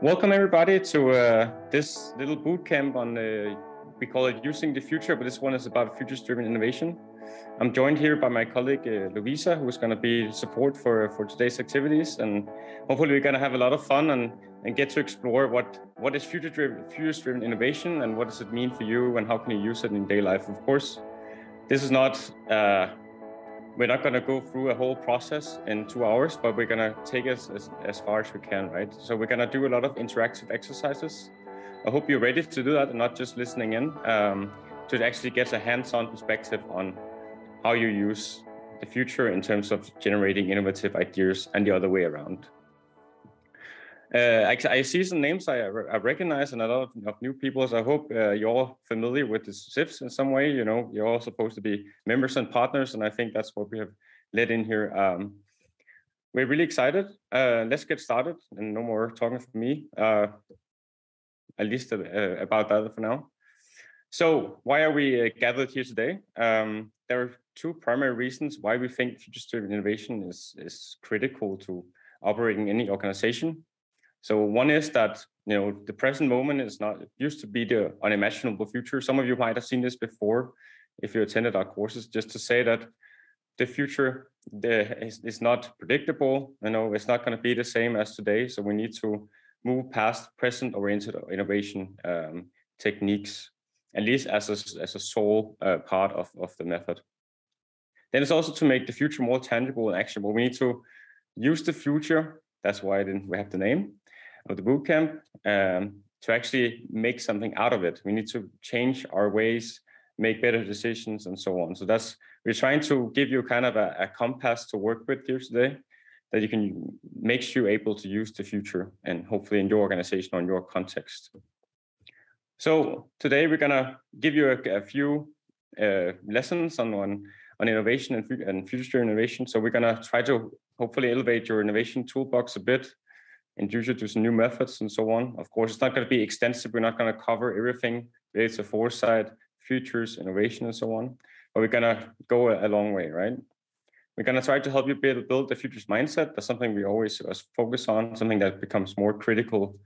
Welcome everybody to uh, this little boot camp on, uh, we call it Using the Future, but this one is about futures-driven innovation. I'm joined here by my colleague uh, Louisa, who is going to be support for, for today's activities. And hopefully we're going to have a lot of fun and, and get to explore what, what is future-driven futures-driven innovation and what does it mean for you and how can you use it in day life. Of course, this is not uh, we're not going to go through a whole process in two hours, but we're going to take us as, as far as we can, right? So we're going to do a lot of interactive exercises. I hope you're ready to do that and not just listening in um, to actually get a hands-on perspective on how you use the future in terms of generating innovative ideas and the other way around. Uh, I, I, see some names I, I, recognize and a lot of, of new people. So I hope uh, you're all familiar with the CIFS in some way. You know, you're all supposed to be members and partners, and I think that's what we have led in here. Um, we're really excited. Uh, let's get started, and no more talking from me. Uh, at least uh, about that for now. So, why are we uh, gathered here today? Um, there are two primary reasons why we think future-driven innovation is is critical to operating any organization. So one is that you know the present moment is not used to be the unimaginable future. Some of you might have seen this before if you attended our courses. Just to say that the future the, is, is not predictable. You know, it's not going to be the same as today. So we need to move past present-oriented innovation um, techniques, at least as a, as a sole uh, part of, of the method. Then it's also to make the future more tangible and actionable. We need to use the future. That's why we have the name of the bootcamp um, to actually make something out of it. We need to change our ways, make better decisions, and so on. So that's we're trying to give you kind of a, a compass to work with here today that you can make you able to use the future and hopefully in your organization or in your context. So today we're gonna give you a, a few uh, lessons on, on on innovation and, and future innovation. So we're gonna try to hopefully elevate your innovation toolbox a bit you to some new methods and so on. Of course, it's not going to be extensive. We're not going to cover everything related to foresight, futures, innovation, and so on. But we're going to go a, long way, right? We're going to try to help you build, build the futures mindset. That's something we always focus on, something that becomes more critical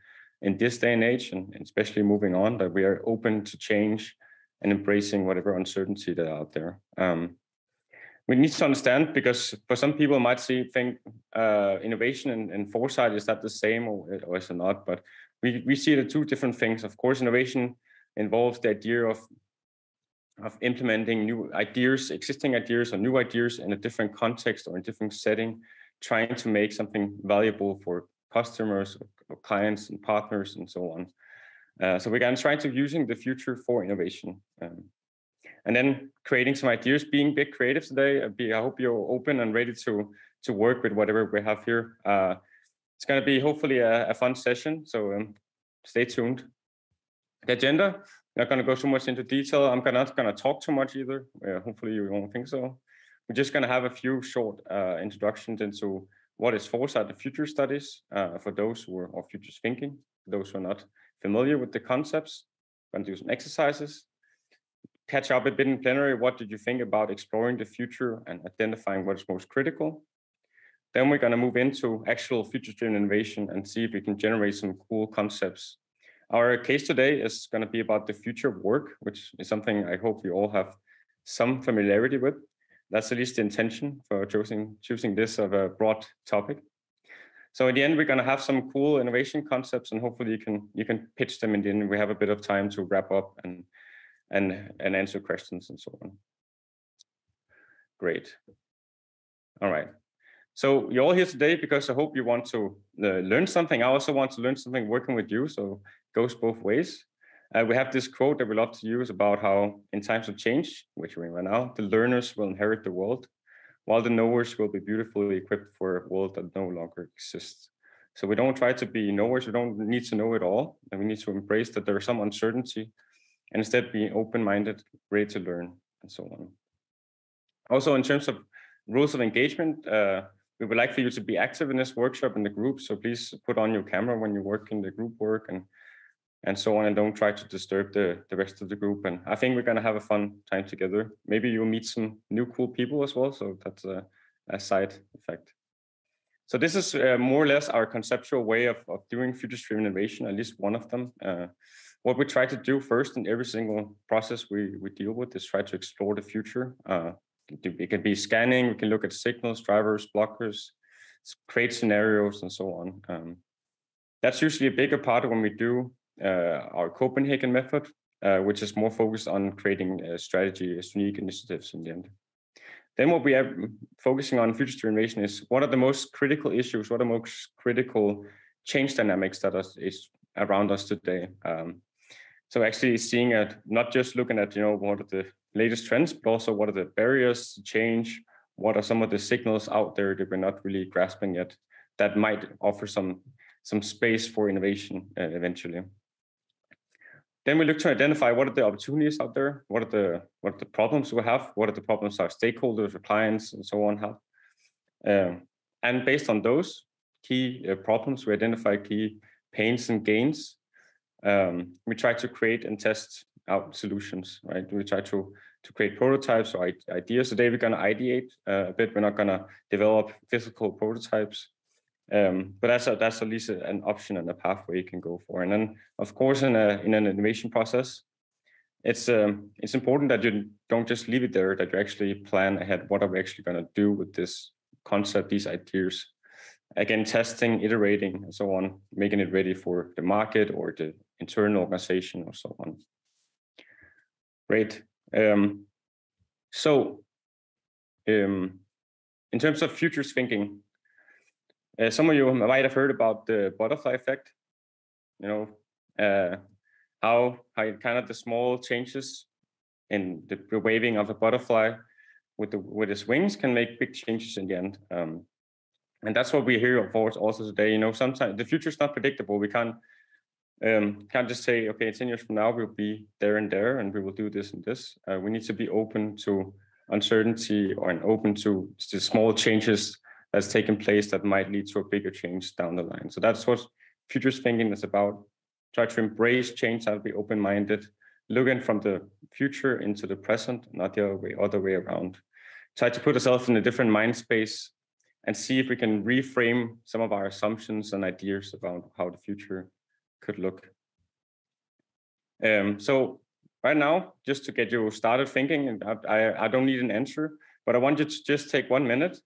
in this day and age, and especially moving on, that we are open to change and embracing whatever uncertainty that out there. Um, we need to understand because for some people might see think uh, innovation and, and, foresight is that the same or, or is it not? But we, we see the two different things. Of course innovation involves the idea of of implementing new ideas existing ideas or new ideas in a different context or in a different setting trying to make something valuable for customers or clients and partners and so on. Uh, so we're going to try to using the future for innovation um, and then creating some ideas, being big creative today. I hope you're open and ready to to work with whatever we have here. Uh, it's going to be hopefully a, a fun session, so um, stay tuned. The agenda, not going to go too much into detail. I'm not going to talk too much either. Uh, hopefully you won't think so. We're just going to have a few short uh, introductions into what is foresight and future studies uh, for those who are or futures thinking, those who are not familiar with the concepts. Going to do some exercises catch up a bit in plenary. What did you think about exploring the future and identifying what is most critical? Then we're going to move into actual future-driven innovation and see if we can generate some cool concepts. Our case today is going to be about the future of work, which is something I hope you all have some familiarity with. That's at least the intention for choosing choosing this of a broad topic. So in the end, we're going to have some cool innovation concepts, and hopefully you can you can pitch them in. We have a bit of time to wrap up and and, and answer questions and so on. Great. All right. So you're all here today because I hope you want to uh, learn something. I also want to learn something working with you. So it goes both ways. Uh, we have this quote that we love to use about how in times of change, which we're in right now, the learners will inherit the world, while the knowers will be beautifully equipped for a world that no longer exists. So we don't try to be knowers. We don't need to know it all. And we need to embrace that there is some uncertainty and instead be open-minded, ready to learn, and so on. Also, in terms of rules of engagement, uh, we would like for you to be active in this workshop in the group. So please put on your camera when you work in the group work and and so on, and don't try to disturb the, the rest of the group. And I think we're gonna have a fun time together. Maybe you'll meet some new cool people as well. So that's a, a side effect. so this is uh, more or less our conceptual way of, of doing future-driven innovation, at least one of them. Uh, what we try to do first in every single process we, we deal with is try to explore the future. Uh, it can be scanning, we can look at signals, drivers, blockers, create scenarios, and so on. Um, that's usually a bigger part when we do uh, our Copenhagen method, uh, which is more focused on creating strategy, unique initiatives in the end. Then what we are focusing on future innovation is what are the most critical issues, what are the most critical change dynamics that is, is around us today. Um, so actually seeing it, not just looking at, you know, what are the latest trends, but also what are the barriers to change, what are some of the signals out there that we're not really grasping yet that might offer some some space for innovation uh, eventually. Then we look to identify what are the opportunities out there, what are the what are the problems we have, what are the problems our stakeholders, clients, and so on have. Um, and based on those key uh, problems, we identify key pains and gains. Um, we try to create and test out solutions, right? We try to to create prototypes or ideas. Today we're going to ideate uh, a bit. We're not going to develop physical prototypes. Um, but that's a, that's at least an option and a pathway you can go for. And then, of course, in a in an innovation process, it's um, it's important that you don't just leave it there. That you actually plan ahead. What are we actually going to do with this concept, these ideas? Again, testing, iterating, and so on, making it ready for the market or the internal organization or so on. Great. Um, so, um, in terms of futures thinking, uh, some of you might have heard about the butterfly effect. You know, uh, how how kind of the small changes in the, waving of a butterfly with the with its wings can make big changes in the end. Um, and that's what we hear, of course, also today. You know, sometimes the future is not predictable. We can't um, can't just say, okay, 10 years from now we'll be there and there, and we will do this and this. Uh, we need to be open to uncertainty or and open to the small changes that's taken place that might lead to a bigger change down the line. So that's what futures thinking is about. Try to embrace change, and be open-minded, looking from the future into the present, not the other way, other way around. Try to put ourselves in a different mind space and see if we can reframe some of our assumptions and ideas about how the future could look. Um, so right now, just to get you started thinking, I, I don't need an answer, but I want you to just take one minute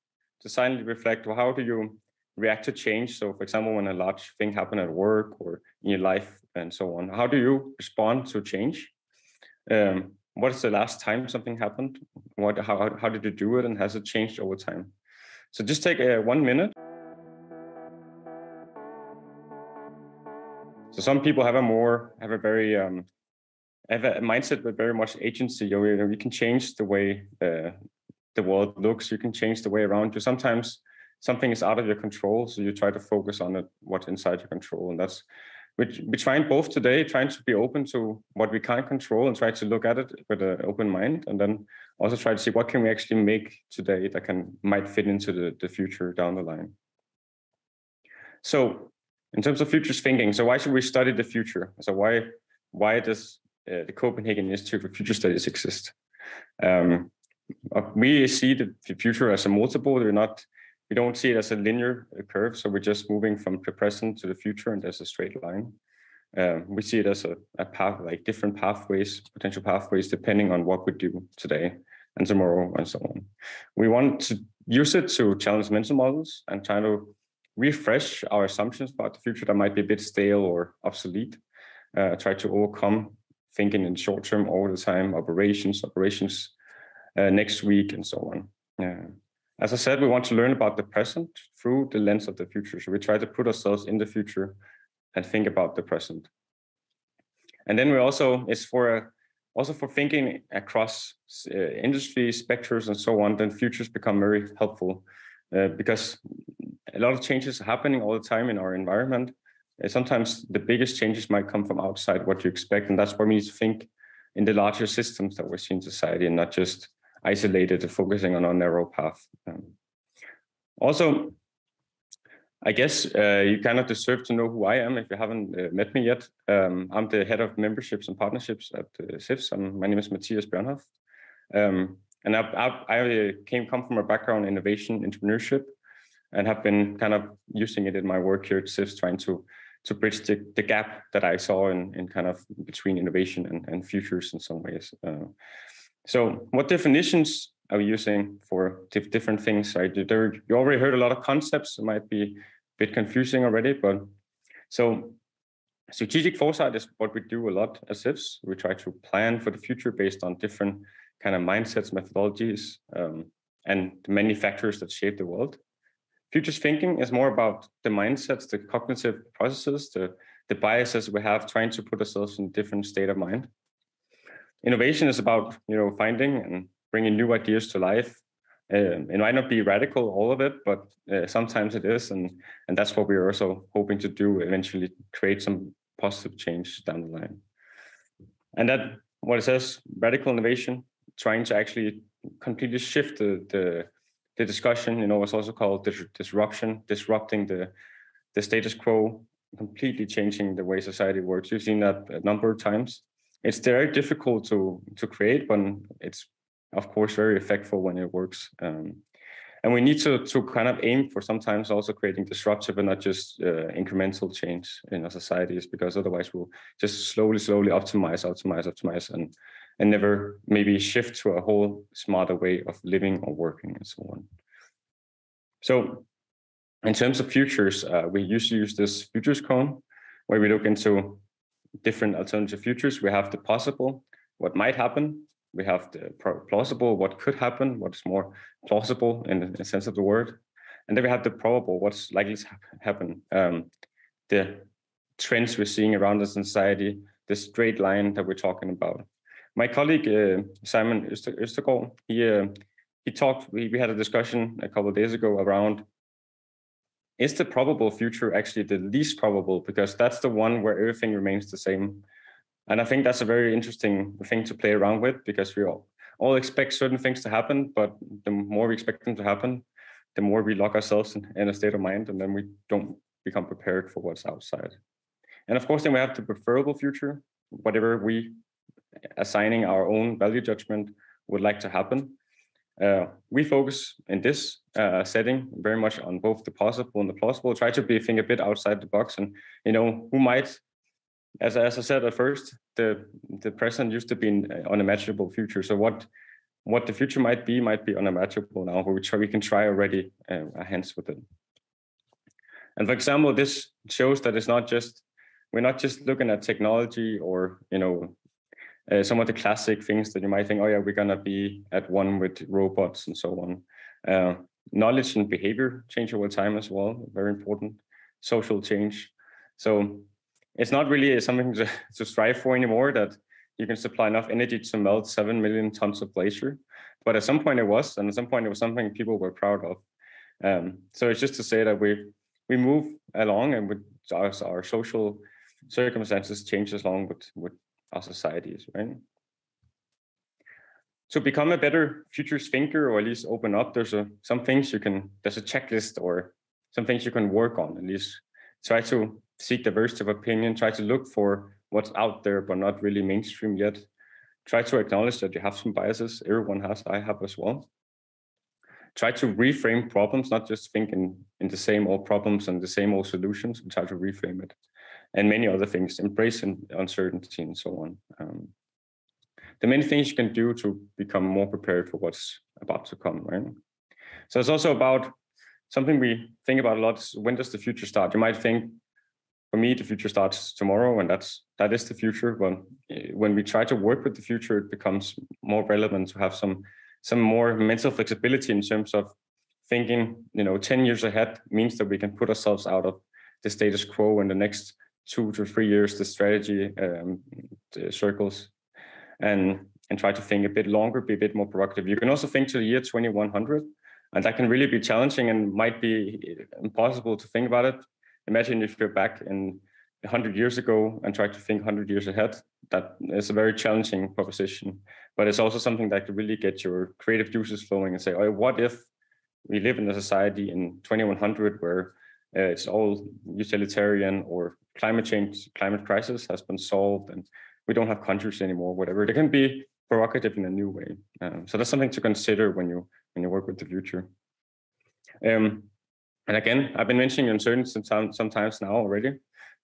to silently reflect well, how do you react to change? So for example when a large thing happened at work or in your life and so on how do you respond to change? Um, what is the last time something happened? What how, how did you do it and has it changed over time? So just take uh, one minute so some people have a more have a very um, have a mindset with very much agency. You, know, you can change the way uh, the world looks. You can change the way around you. Sometimes something is out of your control so you try to focus on it what's inside your control and that's we're, we're trying both today trying to be open to what we can't control and try to look at it with an open mind and then also try to see what can we actually make today that can might fit into the, the future down the line. So in terms of futures thinking so why should we study the future so why why does uh, the copenhagen institute for future studies exist um, uh, we see the future as a multiple. We're not, we don't see it as a linear uh, curve. So we're just moving from the present to the future, and there's a straight line. Um, we see it as a, a path, like different pathways, potential pathways, depending on what we do today and tomorrow and so on. We want to use it to challenge mental models and try to refresh our assumptions about the future that might be a bit stale or obsolete. Uh, try to overcome thinking in short term all the time, operations, operations uh, next week and so on. As I said, we want to learn about the present through the lens of the future. So we try to put ourselves in the future and think about the present. And then we also is for also for thinking across uh, industry specters and so on. Then futures become very helpful uh, because a lot of changes are happening all the time in our environment. Uh, sometimes the biggest changes might come from outside what you expect, and that's why we need to think in the larger systems that we see in society and not just isolated and focusing on our narrow path. Um, also, I guess uh, you kind of deserve to know who I am if you haven't uh, met me yet. Um, I'm the head of memberships and partnerships at uh, CIFS. my name is Mathias Bjørnhof. Um, and I, I, I, came come from a background in innovation entrepreneurship. And have been kind of using it in my work here at CIFS, trying to to bridge the, the gap that I saw in, in kind of between innovation and, and futures in some ways. Uh, so what definitions are we using for different things? Right? There, you already heard a lot of concepts. It might be a bit confusing already, but so strategic foresight is what we do a lot as CIFS. We try to plan for the future based on different kind of mindsets, methodologies, um, and the many factors that shape the world. Futures thinking is more about the mindsets, the cognitive processes, the, the biases we have, trying to put ourselves in different state of mind. Innovation is about you know finding and bringing new ideas to life. Uh, it might not be radical, all of it, but uh, sometimes it is, and and that's what we're also hoping to do eventually, create some positive change down the line. And that what it says, radical innovation, trying to actually completely shift the the the discussion, you know, was also called dis disruption, disrupting the the status quo, completely changing the way society works. We've seen that a number of times. It's very difficult to to create, but it's of course very effective when it works. Um, and we need to to kind of aim for sometimes also creating disruptive and not just uh, incremental change in our societies, because otherwise we'll just slowly, slowly optimize, optimize, optimize, and and never maybe shift to a whole smarter way of living or working and so on. So in terms of futures, uh, we to use this futures cone where we look into different alternative futures. We have the possible, what might happen. We have the plausible, what could happen, what's more plausible in the sense of the word. And then we have the probable, what's likely to happen. Um, the trends we're seeing around us in society, the straight line that we're talking about my colleague uh, Simon Østergaard, he uh, he talked. We, we had a discussion a couple of days ago around is the probable future actually the least probable because that's the one where everything remains the same. And I think that's a very interesting thing to play around with because we all, all expect certain things to happen, but the more we expect them to happen, the more we lock ourselves in, in a state of mind, and then we don't become prepared for what's outside. And of course, then we have the preferable future, whatever we assigning our own value judgment would like to happen. Uh, we focus in this uh, setting very much on both the possible and the plausible. Try to be think a bit outside the box, and you know who might, as as I said at first, the the present used to be an unimaginable future. So what what the future might be might be unimaginable now, but we try we can try already uh, our hands with it. And for example, this shows that it's not just we're not just looking at technology or you know uh, some of the classic things that you might think, oh yeah, we're gonna be at one with robots and so on. Uh, knowledge and behavior change over time as well, very important. Social change. So it's not really something to, to strive for anymore that you can supply enough energy to melt 7 million tons of glacier. But at some point it was, and at some point it was something people were proud of. Um, so it's just to say that we we move along and with our, our social circumstances change along with, with our societies, right? To become a better futures thinker, or at least open up, there's a, some things you can, there's a checklist or some things you can work on, at least try to seek diversity of opinion, try to look for what's out there, but not really mainstream yet. Try to acknowledge that you have some biases. Everyone has, I have as well. Try to reframe problems, not just think in, in the same old problems and the same old solutions, but try to reframe it and many other things, embrace uncertainty and so on. Um, the many things you can do to become more prepared for what's about to come, right? So it's also about something we think about a lot is when does the future start? You might think, for me, the future starts tomorrow, and that's that is the future. But eh, when we try to work with the future, it becomes more relevant to have some some more mental flexibility in terms of thinking, you know, 10 years ahead means that we can put ourselves out of the status quo in the next two to three years the strategy um, the circles and and try to think a bit longer be a bit more productive you can also think to the year 2100 and that can really be challenging and might be impossible to think about it. Imagine if you're back in 100 years ago and try to think 100 years ahead. That is a very challenging proposition but it's also something that could really get your creative juices flowing and say oh what if we live in a society in 2100 where uh, it's all utilitarian or climate change, climate crisis has been solved and we don't have countries anymore, whatever. They can be provocative in a new way. Um, so that's something to consider when you when you work with the future. Um, And again, I've been mentioning uncertainty sometimes now already.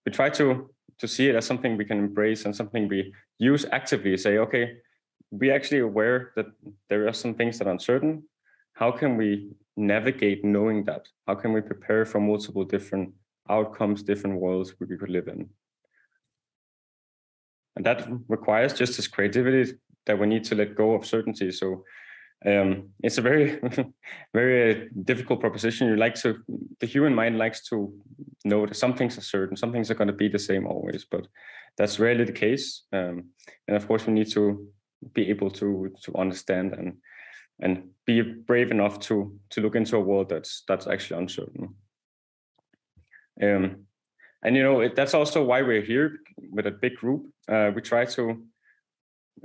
We try to to see it as something we can embrace and something we use actively. Say, okay, we actually aware that there are some things that are uncertain. How can we navigate knowing that? How can we prepare for multiple different outcomes, different worlds we could live in? And that requires just as creativity that we need to let go of certainty. So um, it's a very, very difficult proposition. You like to, the human mind likes to know that some things are certain, some things are going to be the same always, but that's rarely the case. Um, and of course, we need to be able to to understand and and be brave enough to to look into a world that's that's actually uncertain. Um, and you know it, that's also why we're here with a big group. Uh, we try to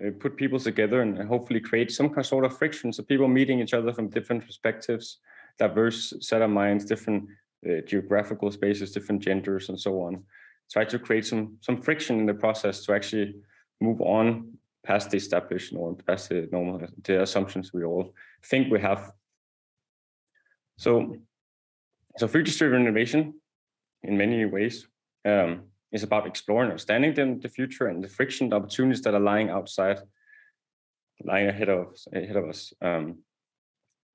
uh, put people together and hopefully create some kind of sort of friction. So people meeting each other from different perspectives, diverse set of minds, different uh, geographical spaces, different genders, and so on. Try to create some some friction in the process to actually move on past the established norm, past the normal the assumptions we all think we have. So, so future-driven innovation, in many ways, um, is about exploring, understanding the, the future and the friction, the opportunities that are lying outside, lying ahead of ahead of us. Um,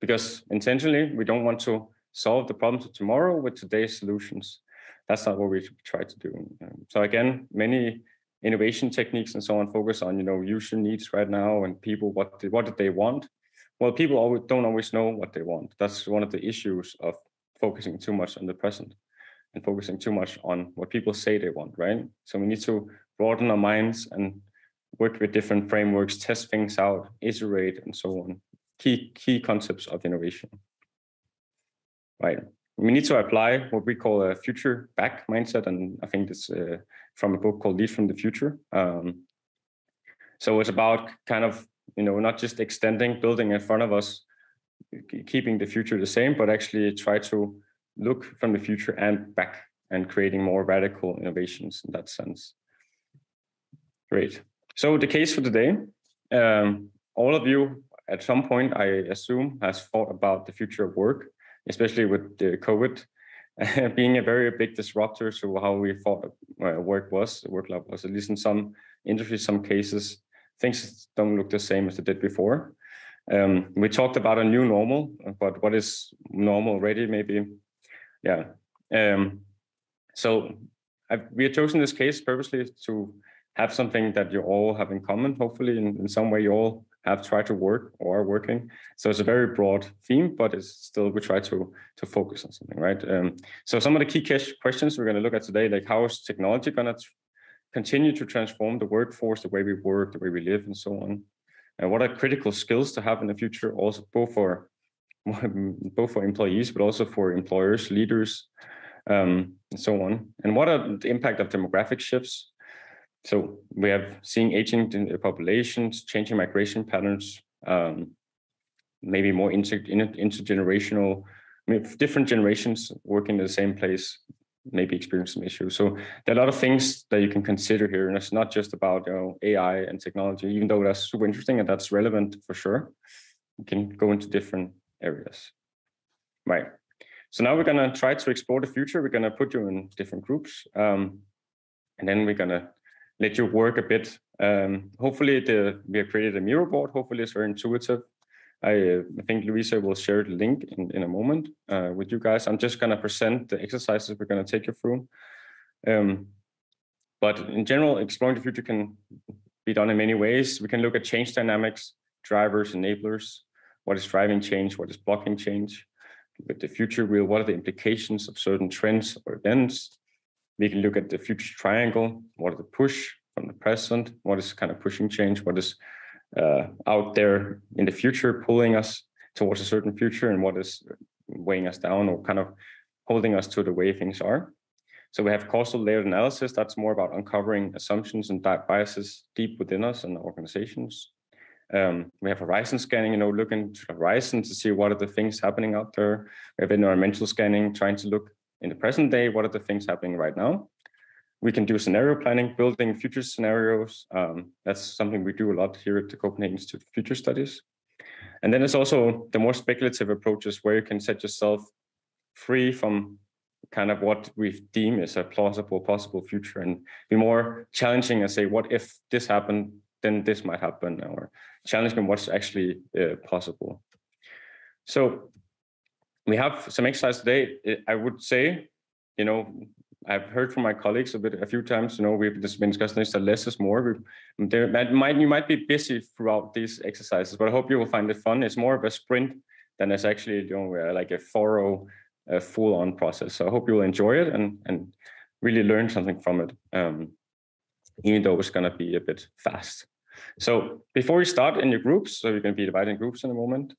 because intentionally, we don't want to solve the problems of tomorrow with today's solutions. That's not what we try to do. Um, so again, many innovation techniques and so on focus on you know user needs right now and people what did, what did they want. Well, people always don't always know what they want. That's one of the issues of focusing too much on the present and focusing too much on what people say they want, right? So we need to broaden our minds and work with different frameworks, test things out, iterate, and so on. Key key concepts of innovation. Right. We need to apply what we call a future back mindset, and I think this uh, from a book called Lead from the Future. Um, so it's about kind of you know not just extending, building in front of us, keeping the future the same, but actually try to look from the future and back and creating more radical innovations in that sense. Great. So the case for today, um, all of you at some point, I assume, has thought about the future of work, especially with the COVID being a very big disruptor to how we thought uh, work was, work life was, at least in some industries, some cases, things don't look the same as they did before. Um, we talked about a new normal, but what is normal already? Maybe yeah. Um, so I've, we have chosen this case purposely to have something that you all have in common. Hopefully, in, in some way, you all have tried to work or are working. So it's a very broad theme, but it's still we try to to focus on something, right? Um, so some of the key questions we're going to look at today, like how is technology going to continue to transform the workforce, the way we work, the way we live, and so on, and what are critical skills to have in the future, also both for both for employees, but also for employers, leaders, um, and so on. And what are the impact of demographic shifts? So we have seeing aging populations, changing migration patterns, um, maybe more inter, intergenerational, different generations working in the same place, maybe experience some issues. So there are a lot of things that you can consider here, and it's not just about you know AI and technology, even though that's super interesting and that's relevant for sure. You can go into different areas. Right. So now we're going to try to explore the future. We're going to put you in different groups. Um, and then we're going to let you work a bit. Um, hopefully, the, we have created a Miro board. Hopefully, it's very intuitive. I, uh, I think Louisa will share the link in, in a moment uh, with you guys. I'm just going to present the exercises we're going to take you through. Um, but in general, exploring the future can be done in many ways. We can look at change dynamics, drivers, enablers, what is driving change, what is blocking change. With the future wheel, what are the implications of certain trends or events? We can look at the future triangle, what are the push from the present, what is kind of pushing change, what is uh, out there in the future pulling us towards a certain future, and what is weighing us down or kind of holding us to the way things are. So we have causal layered analysis. That's more about uncovering assumptions and biases deep within us and organizations. Um, we have horizon scanning, you know, looking to the horizon to see what are the things happening out there. We have environmental scanning, trying to look in the present day, what are the things happening right now. We can do scenario planning, building future scenarios. Um, that's something we do a lot here at the Copenhagen Institute for Future Studies. And then there's also the more speculative approaches where you can set yourself free from kind of what we deem as a plausible possible future and be more challenging and say what if this happened then this might happen or challenge challenging what's actually uh, possible so we have some exercise today i would say you know I've heard from my colleagues a bit a few times. You know, we've just been discussing this that less is more. We, there might you might be busy throughout these exercises, but I hope you will find it fun. It's more of a sprint than it's actually you know like a thorough, uh, full-on process. So I hope you will enjoy it and and really learn something from it. Um, even though it's gonna be a bit fast. So before we start in your groups, so you're gonna be divided in groups in a moment.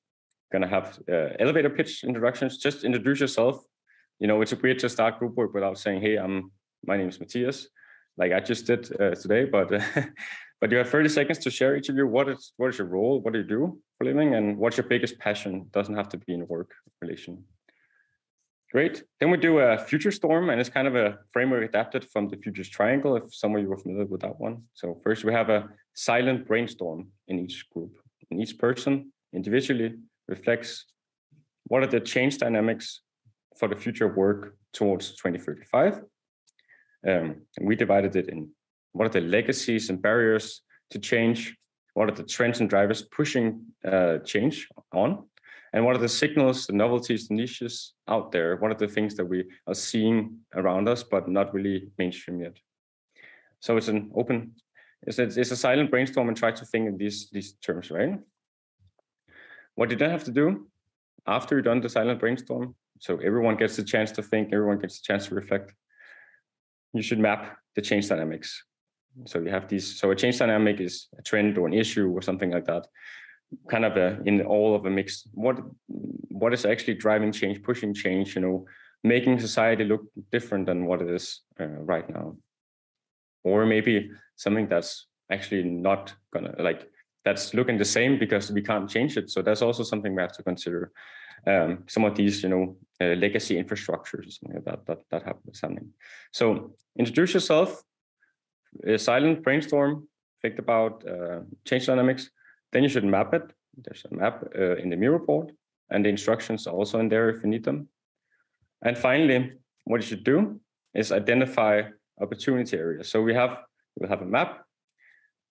Gonna have uh, elevator pitch introductions. Just introduce yourself you know, it's weird to start group work without saying, "Hey, I'm my name is Mathias," like I just did uh, today. But but you have 30 seconds to share each of you. What is what is your role? What do you do for living? And what's your biggest passion? Doesn't have to be in work relation. Great. Then we do a future storm, and it's kind of a framework adapted from the futures triangle. If some of you are familiar with that one. So first we have a silent brainstorm in each group, and each person individually reflects what are the change dynamics for the future work towards 2035. Um, we divided it in what are the legacies and barriers to change, what are the trends and drivers pushing uh, change on, and what are the signals, the novelties, the niches out there? What are the things that we are seeing around us, but not really mainstream yet? So it's an open, it's a, it's a silent brainstorm and try to think in these, these terms, right? What you then have to do after you've done the silent brainstorm so everyone gets a chance to think, everyone gets a chance to reflect. You should map the change dynamics. So you have these, so a change dynamic is a trend or an issue or something like that. Kind of a, in all of a mix. What what is actually driving change, pushing change, you know, making society look different than what it is uh, right now. Or maybe something that's actually not gonna like that's looking the same because we can't change it. So that's also something we have to consider um, some of these, you know, uh, legacy infrastructures, something like that, that, that happens happening. So introduce yourself, a silent brainstorm, think about uh, change dynamics, then you should map it. There's a map uh, in the Miro board and the instructions are also in there if you need them. And finally, what you should do is identify opportunity areas. So we have, we'll have a map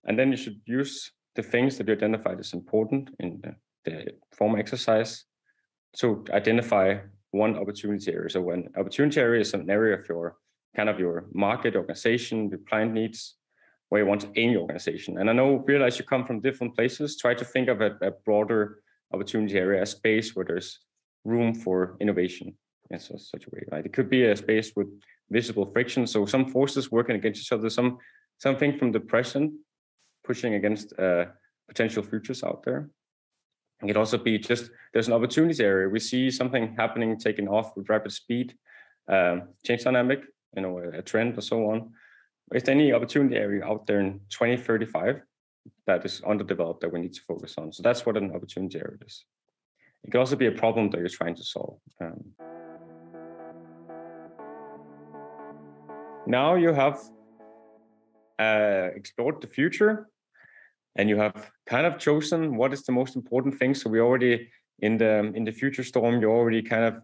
and then you should use the things that you identified as important in the, the form exercise to identify one opportunity area. So when opportunity area is an area of your kind of your market organization, the client needs, where you want to aim your organization. And I know realize you come from different places. Try to think of a, a broader opportunity area, a space where there's room for innovation in such a way. Right? It could be a space with visible friction. So some forces working against each other, some something from the present pushing against uh, potential futures out there. It could also be just there's an opportunity area. We see something happening, taking off with rapid speed, um, change dynamic, you know, a, trend or so on. Is there any opportunity area out there in 2035 that is underdeveloped that we need to focus on? So that's what an opportunity area is. It could also be a problem that you're trying to solve. Um, now you have uh, explored the future and you have kind of chosen what is the most important thing. So we already in the in the future storm, you already kind of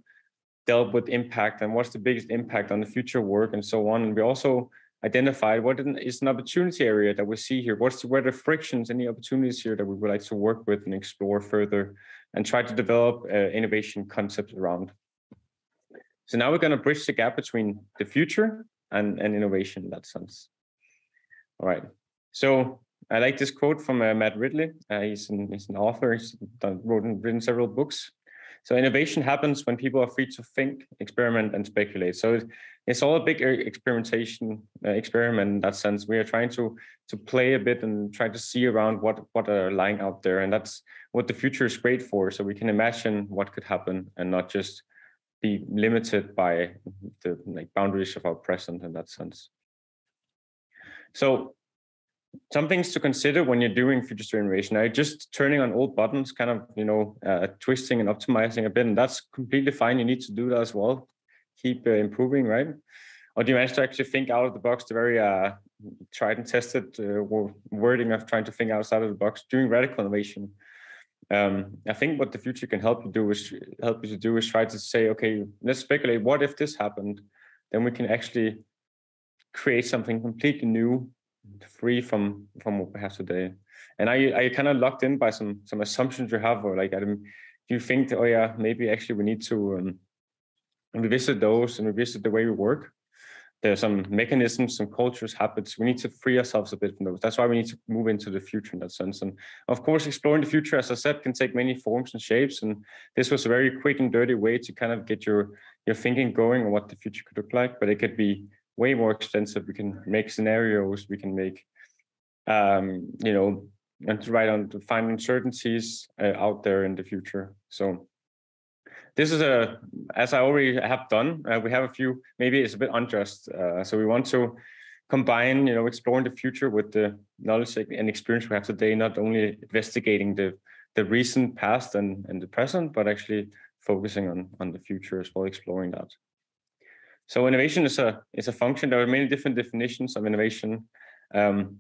dealt with impact and what's the biggest impact on the future work and so on. And we also identified what is an opportunity area that we see here. What's the, where the frictions, any opportunities here that we would like to work with and explore further and try to develop uh, innovation concepts around. So now we're going to bridge the gap between the future and, and innovation in that sense. All right. So I like this quote from uh, Matt Ridley. Uh, he's, an, he's an author. He's done, wrote written several books. So innovation happens when people are free to think, experiment, and speculate. So it's all a big experimentation uh, experiment in that sense. We are trying to to play a bit and try to see around what what are lying out there, and that's what the future is great for. So we can imagine what could happen and not just be limited by the like boundaries of our present in that sense. So some things to consider when you're doing future innovation. Now, just turning on old buttons, kind of, you know, uh, twisting and optimizing a bit, and that's completely fine. You need to do that as well. Keep uh, improving, right? Or do you manage to actually think out of the box, the very uh, tried and tested uh, wording of trying to think outside of the box, doing radical innovation? um, I think what the future can help you do is help you to do is try to say, okay, let's speculate. What if this happened? Then we can actually create something completely new, free from from what we have today. And I I kind of locked in by some some assumptions you have, or like I do you think, oh yeah, maybe actually we need to um, revisit those and revisit the way we work there's some mechanisms, some cultures, habits. We need to free ourselves a bit from those. That's why we need to move into the future in that sense. And of course, exploring the future, as I said, can take many forms and shapes. And this was a very quick and dirty way to kind of get your your thinking going on what the future could look like. But it could be way more extensive. We can make scenarios. We can make, um, you know, and to write on to find uncertainties uh, out there in the future. So this is a, as I already have done, uh, we have a few, maybe it's a bit unjust. Uh, so we want to combine, you know, exploring the future with the knowledge and experience we have today, not only investigating the, the recent past and, and the present, but actually focusing on, on the future as well, exploring that. So innovation is a, is a function. There are many different definitions of innovation. Um,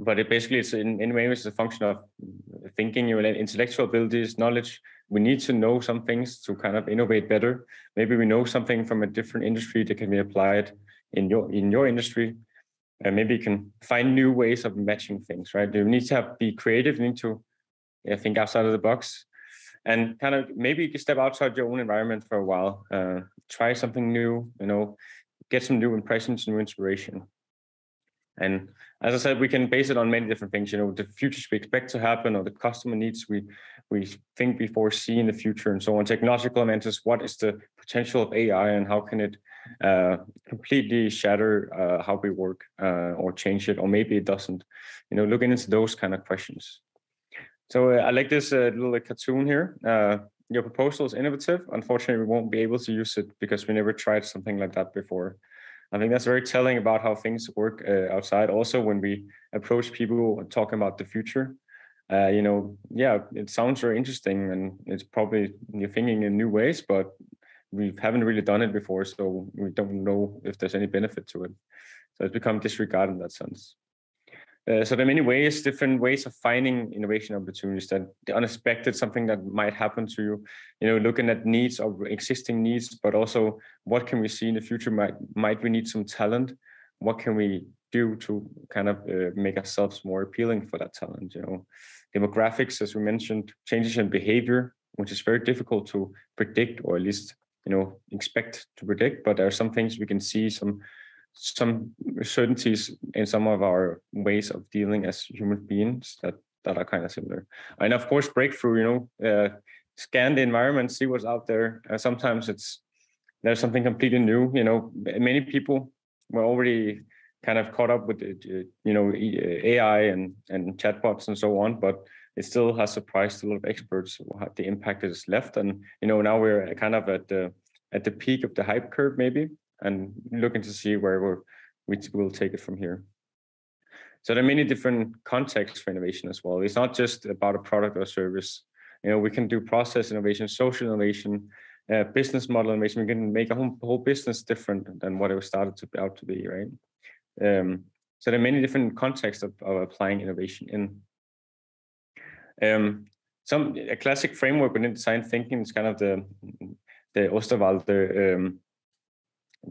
but it basically it's in, in ways it's a function of thinking your intellectual abilities knowledge we need to know some things to kind of innovate better maybe we know something from a different industry that can be applied in your in your industry and maybe you can find new ways of matching things right you need to have, be creative you need to yeah, think outside of the box and kind of maybe you can step outside your own environment for a while uh, try something new you know get some new impressions new inspiration and as I said, we can base it on many different things. You know, the futures we expect to happen, or the customer needs we we think we foresee in the future, and so on. Technological elements: what is the potential of AI, and how can it uh, completely shatter uh, how we work, uh, or change it, or maybe it doesn't. You know, looking into those kind of questions. So uh, I like this uh, little cartoon here. Uh, your proposal is innovative. Unfortunately, we won't be able to use it because we never tried something like that before. I think that's very telling about how things work uh, outside. Also, when we approach people talking about the future, uh, you know, yeah, it sounds very interesting, and it's probably you're thinking in new ways, but we haven't really done it before, so we don't know if there's any benefit to it. So it's become disregarded in that sense. Uh, so there are many ways, different ways of finding innovation opportunities that the unexpected, something that might happen to you, you know, looking at needs or existing needs, but also what can we see in the future? Might, might we need some talent? What can we do to kind of uh, make ourselves more appealing for that talent? You know, demographics, as we mentioned, changes in behavior, which is very difficult to predict or at least, you know, expect to predict, but there are some things we can see, some some certainties in some of our ways of dealing as human beings that that are kind of similar. And of course, breakthrough. You know, uh, scan the environment, see what's out there. Uh, sometimes it's there's something completely new. You know, many people were already kind of caught up with you know AI and and chatbots and so on, but it still has surprised a lot of experts what the impact it has left. And you know, now we're kind of at the at the peak of the hype curve, maybe and looking to see where we're, we will take it from here. So there are many different contexts for innovation as well. It's not just about a product or service. You know, we can do process innovation, social innovation, uh, business model innovation. We can make a whole, whole business different than what it was started to out to be, right? Um, so there are many different contexts of, of applying innovation in. Um, some a classic framework within design thinking is kind of the the Osterwalder um,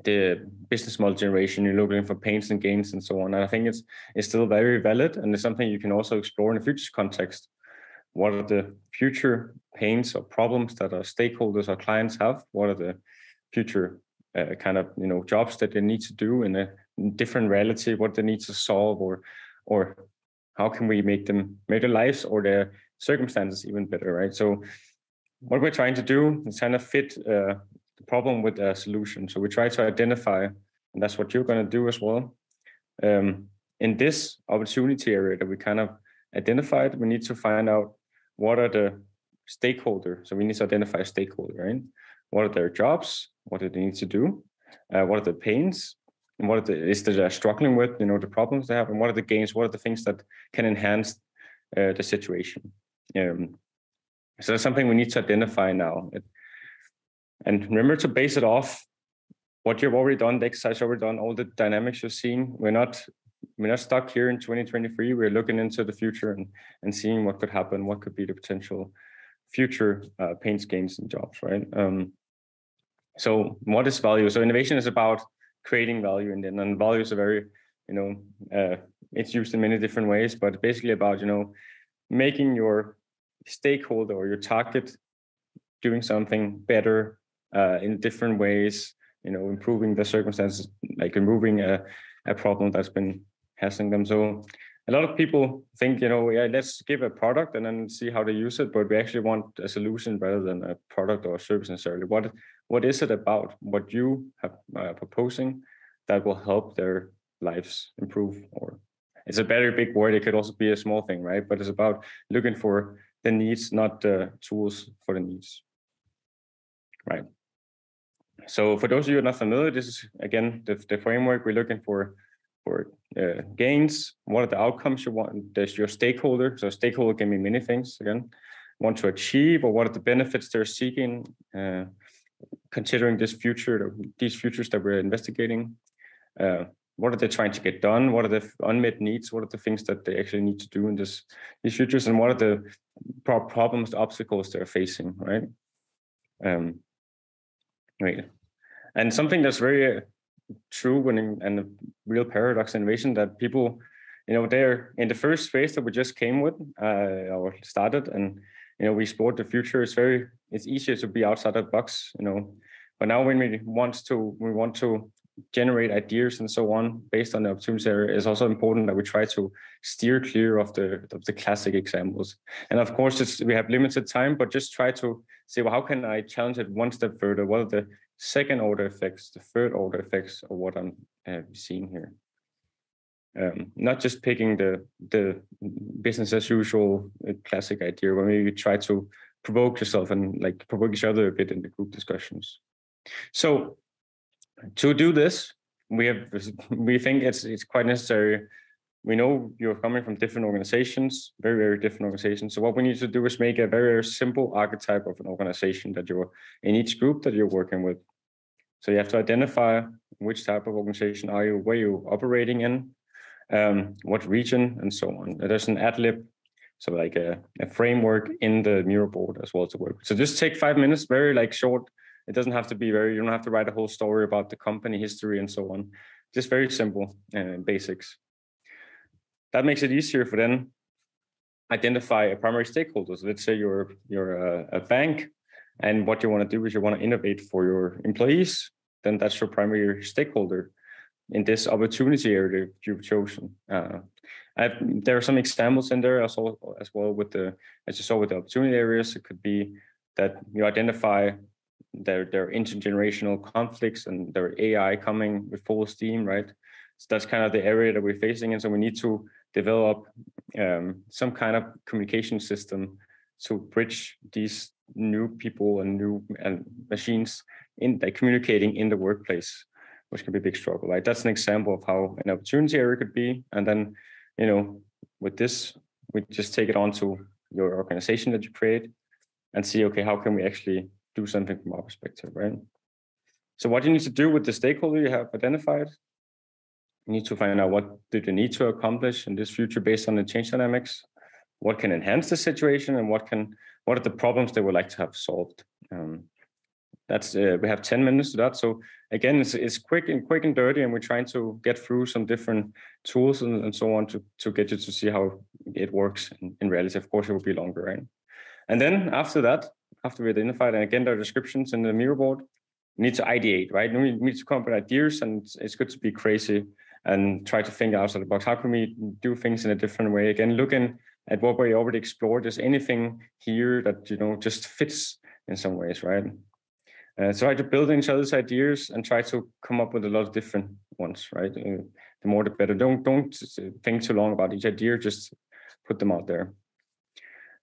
the business model generation, you're looking for pains and gains and so on. And I think it's it's still very valid and it's something you can also explore in a future context. What are the future pains or problems that our stakeholders or clients have? What are the future uh, kind of you know jobs that they need to do in a different reality? What they need to solve, or or how can we make them make their lives or their circumstances even better, right? So what we're trying to do is kind of fit uh, the problem with a solution. So we try to identify, and that's what you're going to do as well. Um, in this opportunity area that we kind of identified, we need to find out what are the stakeholders. So we need to identify a stakeholder, right? What are their jobs? What do they need to do? Uh, what are the pains? And what are the, is they're struggling with? You know, the problems they have, and what are the gains? What are the things that can enhance uh, the situation? Um, so that's something we need to identify now. It, and remember to base it off what you've already done, the exercise already done, all the dynamics you've seen. We're not we're not stuck here in 2023. We're looking into the future and, and seeing what could happen, what could be the potential future uh, pains, gains, and jobs, right? Um, so what is value? So innovation is about creating value and then and value is a very, you know, uh, it's used in many different ways, but basically about, you know, making your stakeholder or your target doing something better uh, in different ways, you know, improving the circumstances, like removing a, a problem that's been hassling them. So a lot of people think, you know, yeah, let's give a product and then see how they use it, but we actually want a solution rather than a product or a service necessarily. What what is it about what you have uh, proposing that will help their lives improve? Or it's a very big word. It could also be a small thing, right? But it's about looking for the needs, not the tools for the needs, right? So for those of you not familiar, this is again the, the framework we're looking for for uh, gains. What are the outcomes you want? There's your stakeholder. So stakeholder can be many things again. Want to achieve, or what are the benefits they're seeking? Uh, considering this future, these futures that we're investigating. Uh, what are they trying to get done? What are the unmet needs? What are the things that they actually need to do in this these futures? And what are the problems, the obstacles they're facing, right? Um, right. And something that's very true when in, and a real paradox innovation that people, you know, they're in the first phase that we just came with uh, or started, and you know, we explored the future. It's very, it's easier to be outside the box, you know. But now when we want to, we want to generate ideas and so on based on the opportunity area it's also important that we try to steer clear of the of the classic examples. And of course we have limited time but just try to say well how can i challenge it one step further? What are the second order effects the third order effects of what i'm uh, seeing here? Um, not just picking the the business as usual uh, classic idea but maybe try to provoke yourself and like provoke each other a bit in the group discussions. So to do this, we have we think it's it's quite necessary. We know you're coming from different organizations, very very different organizations. So what we need to do is make a very, very simple archetype of an organization that you're in each group that you're working with. So you have to identify which type of organization are you, where you operating in, um, what region, and so on. There's an ad lib, so like a, a framework in the Miro board as well to work. So just take five minutes, very like short it doesn't have to be very, you don't have to write a whole story about the company history and so on. Just very simple uh, basics. That makes it easier for then identify a primary stakeholder. So let's say you're you're a, a bank, and what you want to do is you want to innovate for your employees. Then that's your primary stakeholder in this opportunity area you've chosen. Uh, there are some examples in there as well, as well with the as you saw with the opportunity areas. It could be that you identify there are intergenerational conflicts and their AI coming with full steam, right? So that's kind of the area that we're facing, and so we need to develop um, some kind of communication system to bridge these new people and new and machines in like communicating in the workplace, which can be a big struggle, right? That's an example of how an opportunity area could be, and then you know with this we just take it on to your organization that you create and see okay how can we actually do something from our perspective, right? So what you need to do with the stakeholder you have identified, you need to find out what do they need to accomplish in this future based on the change dynamics, what can enhance the situation, and what can what are the problems they would like to have solved. Um, that's uh, we have 10 minutes to that. So again, it's, it's quick and quick and dirty, and we're trying to get through some different tools and, and so on to, to get you to see how it works in, in reality. Of course, it will be longer, right? And then after that, after we identified, and again, there descriptions in the Miro board, we need to ideate, right? We need to come up with ideas, and it's good to be crazy and try to think outside the box. How can we do things in a different way? Again, looking at what we already explored, is anything here that you know just fits in some ways, right? Uh, try to build each other's ideas and try to come up with a lot of different ones, right? Uh, the more the better. Don't don't think too long about each idea. Just put them out there.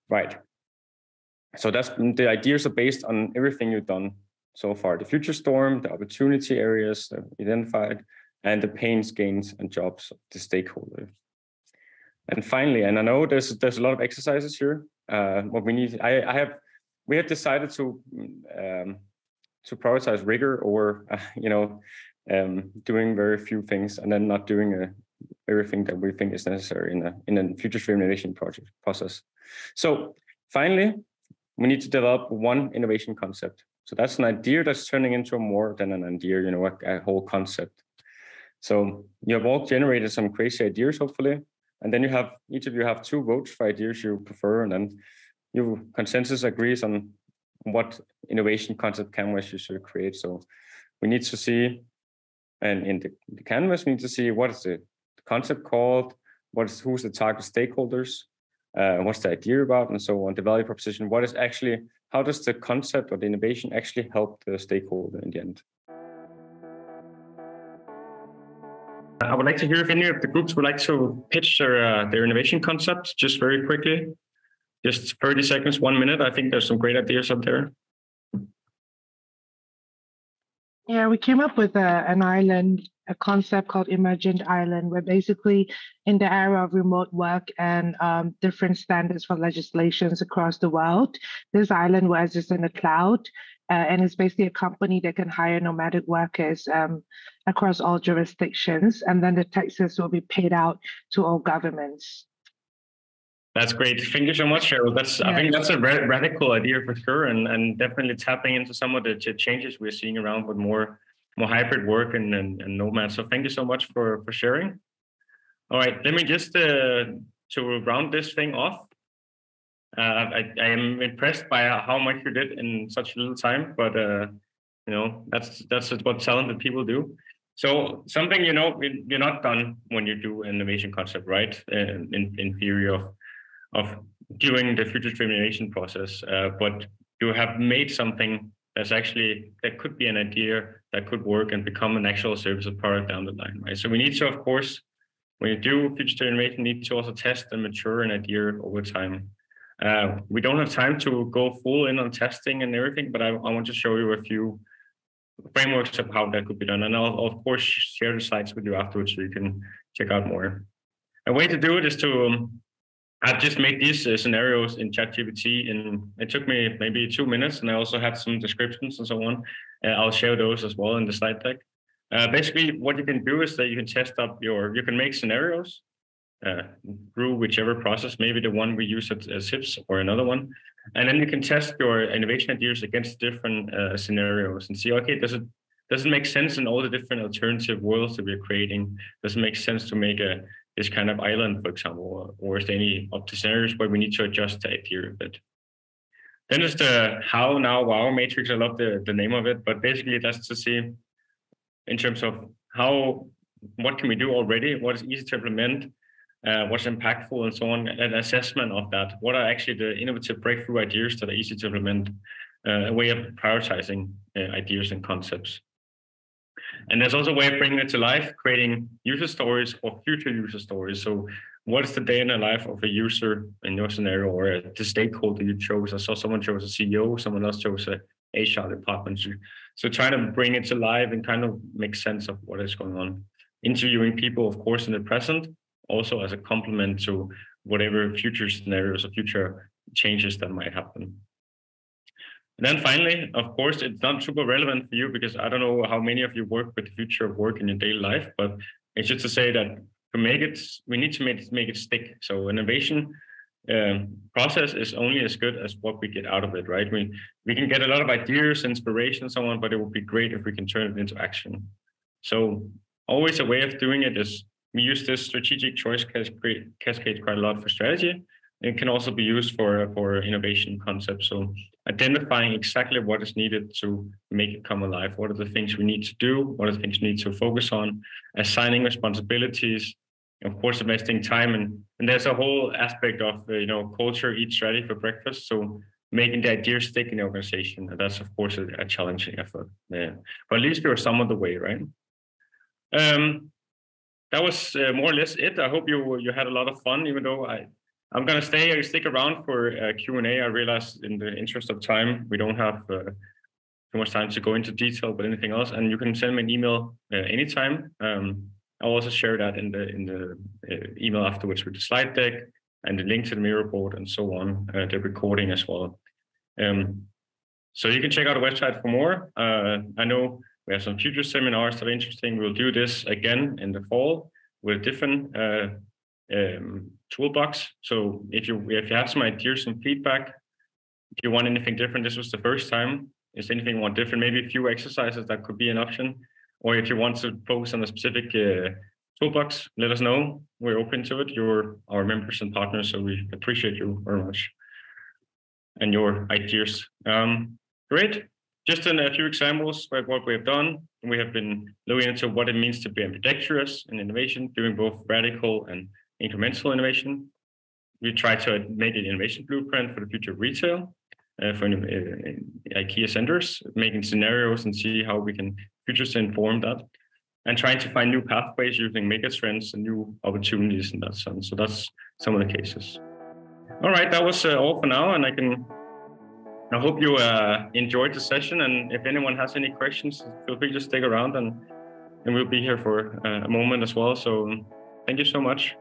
Right so that's the ideas are based on everything you've done so far the future storm the opportunity areas identified and the pains gains and jobs of the stakeholder and finally and i know there's there's a lot of exercises here uh, what we need i i have we have decided to um, to prioritize rigor or uh, you know um, doing very few things and then not doing a everything that we think is necessary in a in a futures-driven innovation project process. So finally, we need to develop one innovation concept. So that's an idea that's turning into more than an idea, you know, a, a whole concept. So you have all generated some crazy ideas, hopefully, and then you have each of you have two votes for ideas you prefer, and then you consensus agrees on what innovation concept canvas you should create. So we need to see, and in the, the canvas, we need to see what is the concept called, what is who's the target stakeholders, uh, what's the idea about, and so on. The value proposition. What is actually how does the concept or the innovation actually help the stakeholder in the end? I would like to hear if any of the groups would like to pitch their uh, their innovation concept just very quickly. Just 30 seconds, one minute. I think there's some great ideas up there. Yeah, we came up with a, an island, a concept called Emergent Island, where basically in the era of remote work and um, different standards for legislations across the world, this island was just in the cloud. Uh, and it's basically a company that can hire nomadic workers um, across all jurisdictions. And then the taxes will be paid out to all governments. That's great. Thank you so much, Cheryl. That's yeah. I think that's a radical idea for sure, and and definitely tapping into some of the changes we're seeing around with more more hybrid work and and, and nomad. So thank you so much for for sharing. All right, let me just uh, to round this thing off. Uh, I, I am impressed by how much you did in such a little time, but uh, you know that's that's what talented people do. So something you know you're not done when you do an innovation concept, right? Uh, in in theory of of doing the futures-driven process, uh, but you have made something that's actually that could be an idea that could work and become an actual service or product down the line, right? So we need to, of course, when you do future innovation, need to also test and mature an idea over time. Uh, we don't have time to go full in on testing and everything, but I, I, want to show you a few frameworks of how that could be done. And I'll, I'll, of course share the slides with you afterwards so you can check out more. A way to do it is to um, I've just made these uh, scenarios in ChatGPT, and it took me maybe two minutes, and I also had some descriptions and so on. Uh, I'll share those as well in the slide deck. Uh, basically, what you can do is that you can test up your, you can make scenarios uh, through whichever process, maybe the one we use at, at CIFS or another one, and then you can test your innovation ideas against different uh, scenarios and see, okay, does it does it make sense in all the different alternative worlds that we're creating? Does it make sense to make a this kind of island, for example, or is there any of the scenarios where we need to adjust the idea a bit? Then there's the how now wow matrix. I love the, the name of it, but basically that's to see in terms of how what can we do already, what is easy to implement, uh, what's impactful, and so on. An assessment of that. What are actually the innovative breakthrough ideas that are easy to implement? Uh, a way of prioritizing uh, ideas and concepts. And there's also a way of bringing it to life, creating user stories or future user stories. So what is the day in the life of a user in your scenario or the stakeholder you chose? I saw someone chose a CEO, someone else chose a HR department. So trying to bring it to life and kind of make sense of what is going on. Interviewing people, of course, in the present, also as a complement to whatever future scenarios or future changes that might happen. And then finally, of course, it's not super relevant for you because I don't know how many of you work with the future of work in your daily life, but it's just to say that to make it, we need to make it, make it stick. So innovation um, process is only as good as what we get out of it, right? We we can get a lot of ideas, inspiration, so on, but it would be great if we can turn it into action. So always a way of doing it is we use this strategic choice cascade, cascade quite a lot for strategy. It can also be used for for innovation concepts. So identifying exactly what is needed to make it come alive. What are the things we need to do? What are the things we need to focus on? Assigning responsibilities, of course, investing time, and and there's a whole aspect of uh, you know culture eats ready for breakfast. So making the idea stick in the organization, that's of course a, a challenging effort. Yeah, but at least we're some of the way, right? Um, that was uh, more or less it. I hope you you had a lot of fun, even though I I'm gonna stay stick around for uh, Q and A. I realize in the interest of time, we don't have uh, too much time to go into detail, but anything else, and you can send me an email uh, anytime. Um, I'll also share that in the in the uh, email afterwards with the slide deck and the link to the Miro board and so on, uh, the recording as well. Um, so you can check out the website for more. Uh, I know we have some future seminars that are interesting. We'll do this again in the fall with different um, toolbox. So if you if you have some ideas, some feedback, if you want anything different, this was the first time. Is anything want different? Maybe a few exercises that could be an option, or if you want to focus on a specific uh, toolbox, let us know. We're open to it. You're our members and partners, so we appreciate you very much and your ideas. Um, great. Just in a few examples of what we have done. We have been looking into what it means to be ambidextrous in innovation, doing both radical and incremental innovation. We try to make an innovation blueprint for the future of retail uh, for uh, IKEA centers, making scenarios and see how we can futures inform that, and trying to find new pathways using megatrends and new opportunities in that sense. So that's some of the cases. All right, that was uh, all for now, and I can. I hope you uh, enjoyed the session, and if anyone has any questions, feel free to stick around, and and we'll be here for uh, a moment as well. So, thank you so much.